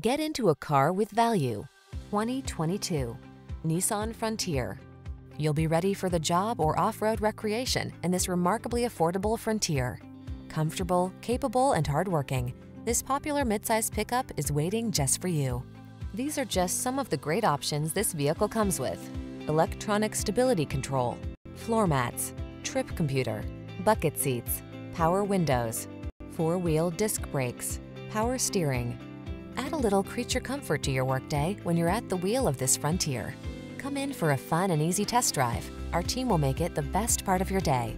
Get into a car with value. 2022 Nissan Frontier. You'll be ready for the job or off-road recreation in this remarkably affordable Frontier. Comfortable, capable, and hardworking, this popular midsize pickup is waiting just for you. These are just some of the great options this vehicle comes with. Electronic stability control, floor mats, trip computer, bucket seats, power windows, four-wheel disc brakes, power steering. Add a little creature comfort to your workday when you're at the wheel of this Frontier. Come in for a fun and easy test drive. Our team will make it the best part of your day.